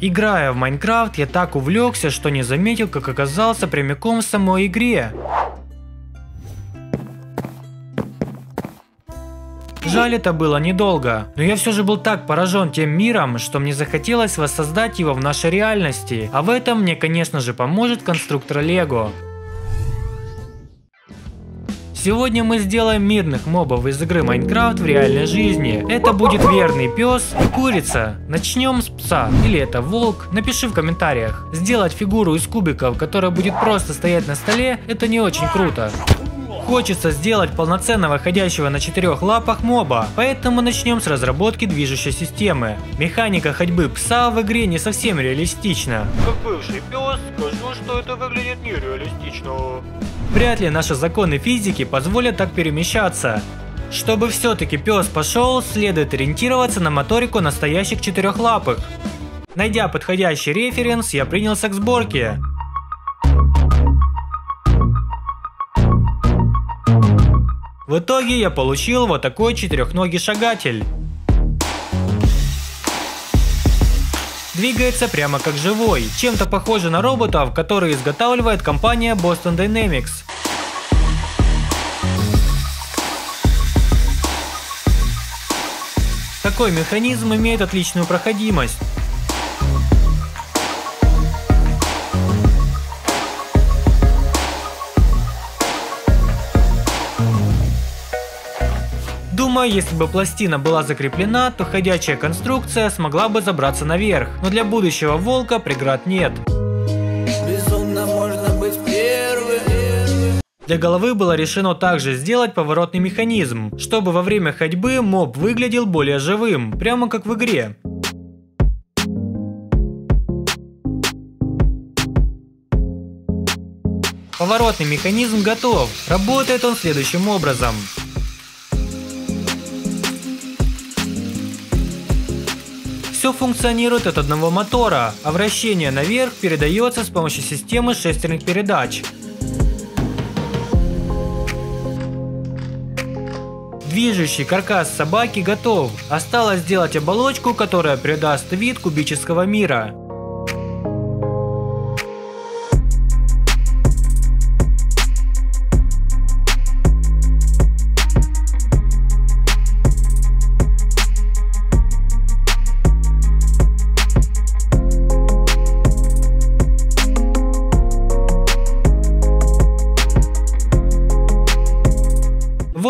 Играя в Майнкрафт, я так увлекся, что не заметил, как оказался прямиком в самой игре. Жаль, это было недолго, но я все же был так поражен тем миром, что мне захотелось воссоздать его в нашей реальности, а в этом мне конечно же поможет конструктор Лего. Сегодня мы сделаем мирных мобов из игры Майнкрафт в реальной жизни. Это будет верный пес и курица. Начнем с пса. Или это волк? Напиши в комментариях. Сделать фигуру из кубиков, которая будет просто стоять на столе, это не очень круто. Хочется сделать полноценного ходящего на четырех лапах моба, поэтому начнем с разработки движущей системы. Механика ходьбы пса в игре не совсем реалистична. Как бывший пес, скажу, что это выглядит нереалистично. Вряд ли наши законы физики позволят так перемещаться. Чтобы все-таки пес пошел, следует ориентироваться на моторику настоящих четырехлапых. Найдя подходящий референс, я принялся к сборке. В итоге я получил вот такой четырехногий шагатель. Двигается прямо как живой, чем-то похоже на роботов, которые изготавливает компания Boston Dynamics. Такой механизм имеет отличную проходимость. Думаю, если бы пластина была закреплена, то ходячая конструкция смогла бы забраться наверх, но для будущего волка преград нет. Безумно можно быть первым. Для головы было решено также сделать поворотный механизм, чтобы во время ходьбы моб выглядел более живым, прямо как в игре. Поворотный механизм готов. Работает он следующим образом. Все функционирует от одного мотора, а вращение наверх передается с помощью системы шестерных передач. Движущий каркас собаки готов. Осталось сделать оболочку, которая придаст вид кубического мира.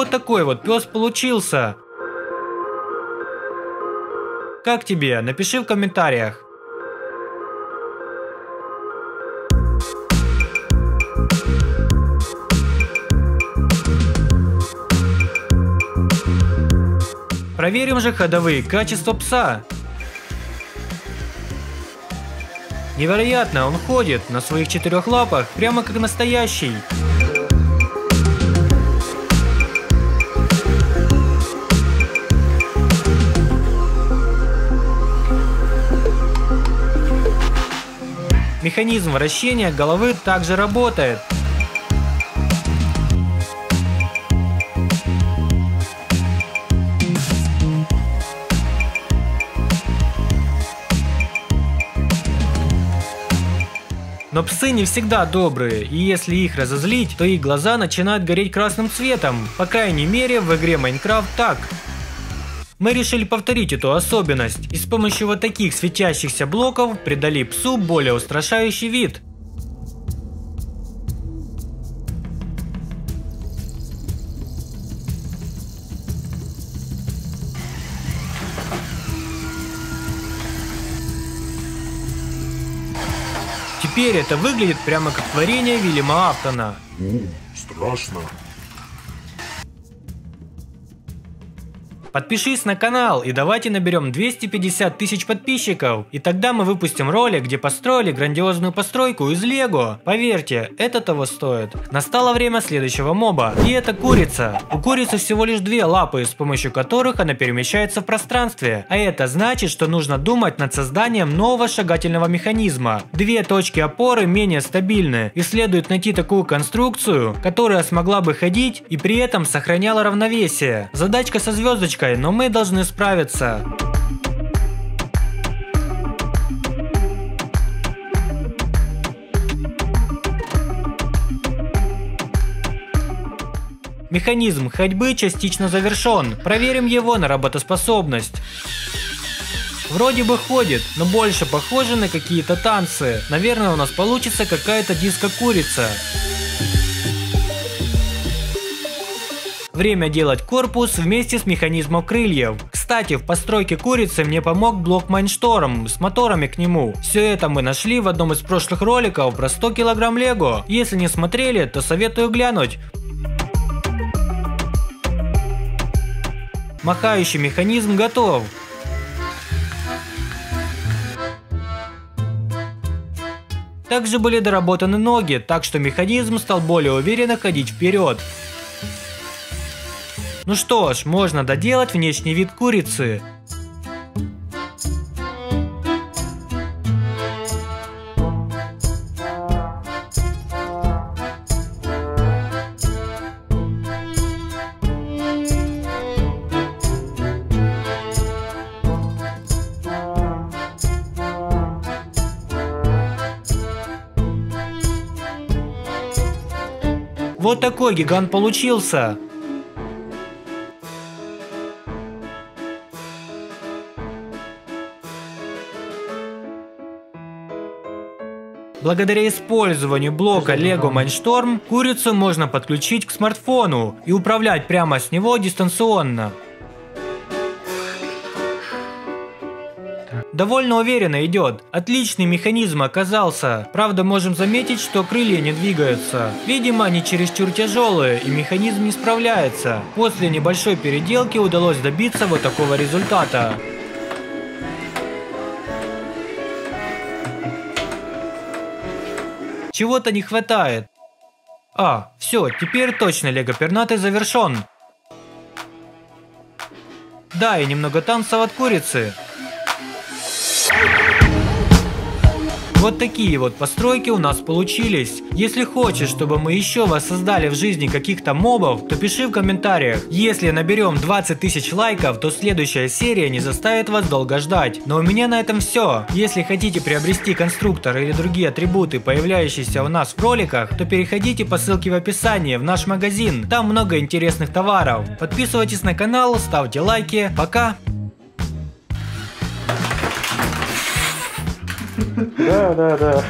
Вот такой вот пес получился. Как тебе? Напиши в комментариях. Проверим же ходовые качества пса. Невероятно, он ходит на своих четырех лапах, прямо как настоящий. Механизм вращения головы также работает. Но псы не всегда добрые, и если их разозлить, то их глаза начинают гореть красным цветом. По крайней мере в игре Майнкрафт так. Мы решили повторить эту особенность и с помощью вот таких светящихся блоков придали псу более устрашающий вид. Теперь это выглядит прямо как творение Вильяма Афтона. У, страшно. Подпишись на канал и давайте наберем 250 тысяч подписчиков. И тогда мы выпустим ролик, где построили грандиозную постройку из лего. Поверьте, это того стоит. Настало время следующего моба. И это курица. У курицы всего лишь две лапы, с помощью которых она перемещается в пространстве. А это значит, что нужно думать над созданием нового шагательного механизма. Две точки опоры менее стабильны. И следует найти такую конструкцию, которая смогла бы ходить и при этом сохраняла равновесие. Задачка со звездочкой, кочкой, но мы должны справиться. Механизм ходьбы частично завершен. Проверим его на работоспособность. Вроде бы ходит, но больше похоже на какие-то танцы. Наверное, у нас получится какая-то диско-курица. Время делать корпус вместе с механизмом крыльев. Кстати, в постройке курицы мне помог блок Майншторм с моторами к нему. Все это мы нашли в одном из прошлых роликов про 100 килограмм лего. Если не смотрели, то советую глянуть. Махающий механизм готов. Также были доработаны ноги, так что механизм стал более уверенно ходить вперед. Ну что ж, можно доделать внешний вид курицы. Вот такой гигант получился. Благодаря использованию блока Lego Mindstorm, курицу можно подключить к смартфону и управлять прямо с него дистанционно. Довольно уверенно идет. Отличный механизм оказался. Правда, можем заметить, что крылья не двигаются. Видимо, они чересчур тяжелые и механизм не справляется. После небольшой переделки удалось добиться вот такого результата. Чего-то не хватает. А, все, теперь точно Лего Пернатый завершен. Да, и немного танцев от курицы. Вот такие вот постройки у нас получились. Если хочешь, чтобы мы еще воссоздали в жизни каких-то мобов, то пиши в комментариях. Если наберем 20 тысяч лайков, то следующая серия не заставит вас долго ждать. Но у меня на этом все. Если хотите приобрести конструктор или другие атрибуты, появляющиеся у нас в роликах, то переходите по ссылке в описании в наш магазин. Там много интересных товаров. Подписывайтесь на канал, ставьте лайки. Пока! Да, да, да.